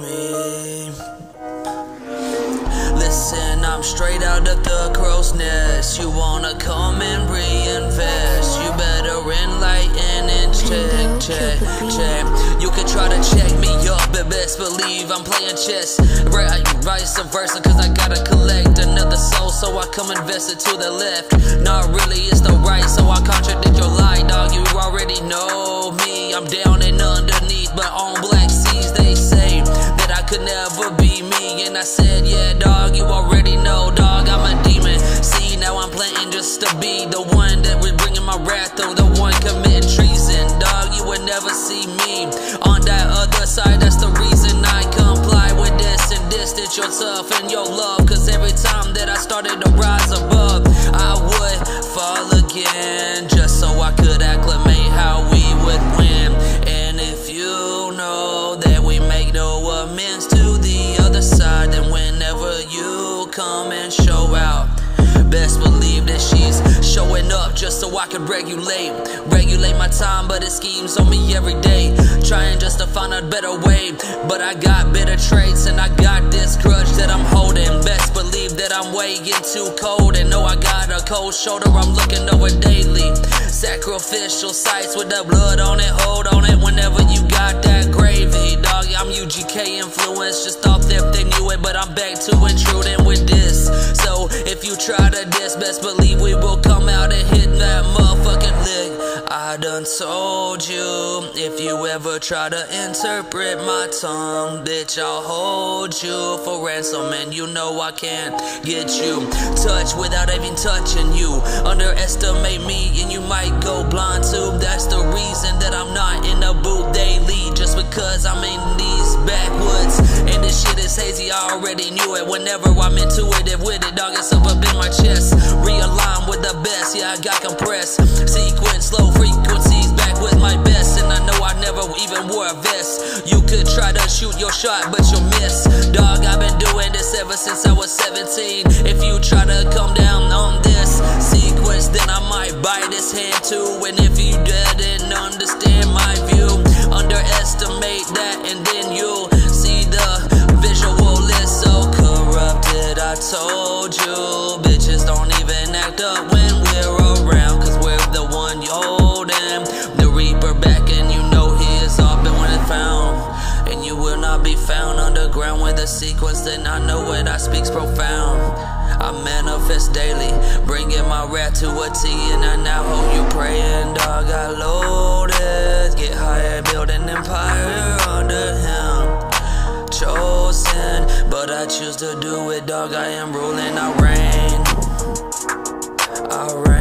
me. Listen, I'm straight out of the crow's nest. You wanna come and reinvest? You better enlighten and check, check, check. You can try to check but best believe I'm playing chess. Right, vice versa, cause I gotta collect another soul, so I come invest it to the left. Not really, it's the right, so I contradict your lie, dog. You already know me. I'm down and underneath, but on black seas, they say that I could never be me. And I said, yeah, dog, you already know, dog, I'm a demon. See, now I'm playing just to be the one that was bringing my wrath through, the one committing treason. Dog, you would never see me on that other side. Yourself and your love. Cause every time that I started to rise above, I would fall again just so I could acclimate how we would win. And if you know that we make no amends to the other side, then whenever you come and show out, best believe that she's showing up just so I could regulate. Regulate my time, but it schemes on me every day. Trying just to find a better way. But I got better traits and I cold shoulder, I'm looking over daily. Sacrificial sites with the blood on it, hold on it whenever you got that gravy. Dog, I'm UGK influence, just thought that they knew it, but I'm back to intruding with this. So if you try to diss, best believe we will come out and hit that motherfucking lick. I done told if you ever try to interpret my tongue, bitch, I'll hold you for ransom, and you know I can't get you touched without even touching you. Underestimate me, and you might go blind too. That's the reason that I'm not in the booth daily, just because I'm in these backwoods. And this shit is hazy, I already knew it. Whenever I'm intuitive with it, dog, it's up up in my chest. Realign with the best, yeah, I got compressed. Sequence, shoot your shot, but you'll miss. Dog, I've been doing this ever since I was 17. If you try to come down on this sequence, then I might bite his hand too. And if you didn't understand my view, underestimate that, and then you'll see the visual list so corrupted. I told you, bitches don't even act up when we're around, cause we're the one holding. The Reaper back, and will be found underground with a sequence, then I know what I speak's profound. I manifest daily, bringing my wrath to a T, and I now hold you praying, dog. I loaded, get higher, build an empire under him. Chosen, but I choose to do it, dog. I am ruling, I reign. I reign.